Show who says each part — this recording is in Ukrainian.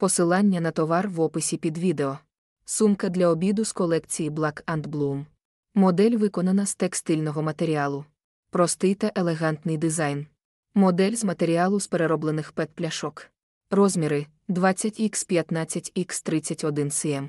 Speaker 1: Посилання на товар в описі під відео. Сумка для обіду з колекції Black and Bloom. Модель виконана з текстильного матеріалу. Простий та елегантний дизайн. Модель з матеріалу з перероблених пет-пляшок. Розміри 20х 15х 31 cm.